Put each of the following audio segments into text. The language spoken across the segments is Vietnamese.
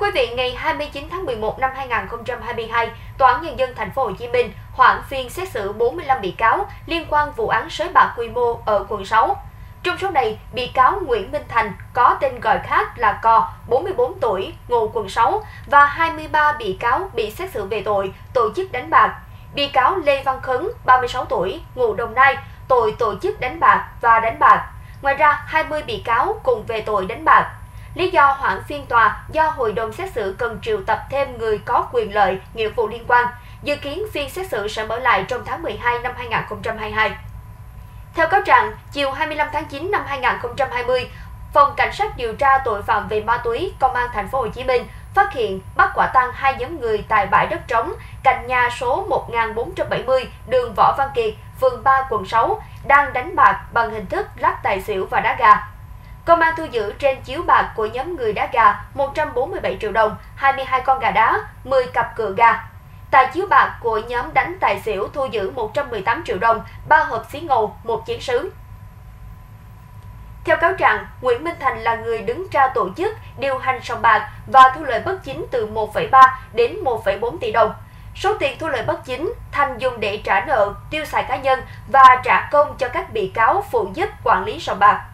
quý vị, ngày 29 tháng 11 năm 2022, Tòa án Nhân dân Thành phố Hồ Chí Minh hoãn phiên xét xử 45 bị cáo liên quan vụ án sới bạc quy mô ở quận 6. Trong số này, bị cáo Nguyễn Minh Thành có tên gọi khác là Co, 44 tuổi, ngụ quận 6 và 23 bị cáo bị xét xử về tội tổ chức đánh bạc. Bị cáo Lê Văn Khấn, 36 tuổi, ngụ Đồng Nai, tội tổ chức đánh bạc và đánh bạc. Ngoài ra, 20 bị cáo cùng về tội đánh bạc. Lý do hoãn phiên tòa do hội đồng xét xử cần triệu tập thêm người có quyền lợi, nghĩa vụ liên quan. Dự kiến phiên xét xử sẽ mở lại trong tháng 12 năm 2022. Theo cáo trạng, chiều 25 tháng 9 năm 2020, Phòng Cảnh sát điều tra tội phạm về ma túy Công an thành phố Hồ Chí Minh phát hiện bắt quả tang hai nhóm người tại bãi đất trống cạnh nhà số 1470 đường Võ Văn Kiệt, phường 3 quận 6 đang đánh bạc bằng hình thức lắc tài xỉu và đá gà. Công an thu giữ trên chiếu bạc của nhóm người đá gà 147 triệu đồng, 22 con gà đá, 10 cặp cựa gà. Tại chiếu bạc của nhóm đánh tài xỉu thu giữ 118 triệu đồng, 3 hộp xí ngầu, một chiến sứ. Theo cáo trạng, Nguyễn Minh Thành là người đứng ra tổ chức, điều hành sòng bạc và thu lợi bất chính từ 1,3 đến 1,4 tỷ đồng. Số tiền thu lợi bất chính, Thành dùng để trả nợ, tiêu xài cá nhân và trả công cho các bị cáo phụ giúp quản lý sòng bạc.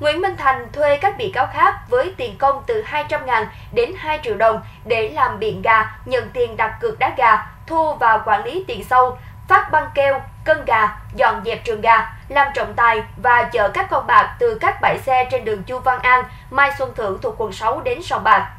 Nguyễn Minh Thành thuê các bị cáo khác với tiền công từ 200.000 đến 2 triệu đồng để làm biện gà, nhận tiền đặt cược đá gà, thu và quản lý tiền sâu, phát băng keo, cân gà, dọn dẹp trường gà, làm trọng tài và chở các con bạc từ các bãi xe trên đường Chu Văn An, Mai Xuân Thượng thuộc quận 6 đến sòng bạc.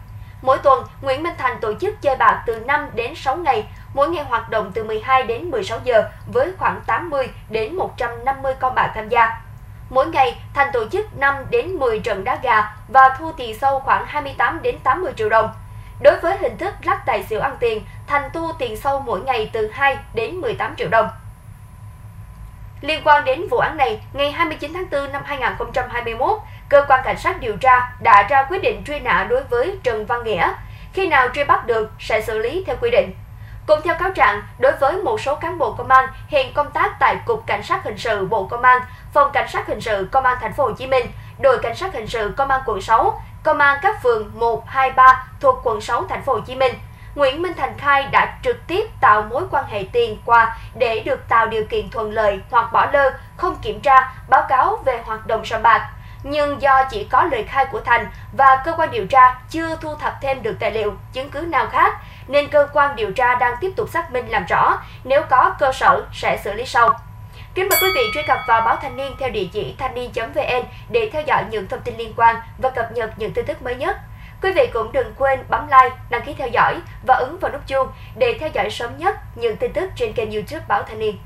Mỗi tuần, Nguyễn Minh Thành tổ chức chơi bạc từ 5 đến 6 ngày, mỗi ngày hoạt động từ 12 đến 16 giờ với khoảng 80 đến 150 con bạc tham gia. Mỗi ngày, Thành tổ chức 5 đến 10 trận đá gà và thu tiền sâu khoảng 28 đến 80 triệu đồng. Đối với hình thức lắc tài xỉu ăn tiền, Thành thu tiền sâu mỗi ngày từ 2 đến 18 triệu đồng. Liên quan đến vụ án này, ngày 29 tháng 4 năm 2021, cơ quan cảnh sát điều tra đã ra quyết định truy nã đối với Trần Văn Nghĩa. Khi nào truy bắt được sẽ xử lý theo quy định. Cùng theo cáo trạng, đối với một số cán bộ công an hiện công tác tại Cục Cảnh sát hình sự Bộ Công an, Phòng Cảnh sát hình sự Công an thành phố Hồ Chí Minh, Đội Cảnh sát hình sự Công an quận 6, Công an các phường 1, 2, 3 thuộc quận 6 thành phố Hồ Chí Minh. Nguyễn Minh Thành khai đã trực tiếp tạo mối quan hệ tiền qua để được tạo điều kiện thuận lợi hoặc bỏ lơ, không kiểm tra, báo cáo về hoạt động sòng bạc. Nhưng do chỉ có lời khai của Thành và cơ quan điều tra chưa thu thập thêm được tài liệu, chứng cứ nào khác, nên cơ quan điều tra đang tiếp tục xác minh làm rõ, nếu có cơ sở sẽ xử lý sau. Kính mời quý vị truy cập vào báo Thanh niên theo địa chỉ thanh niên.vn để theo dõi những thông tin liên quan và cập nhật những tin tức mới nhất. Quý vị cũng đừng quên bấm like, đăng ký theo dõi và ấn vào nút chuông để theo dõi sớm nhất những tin tức trên kênh youtube Báo Thanh niên.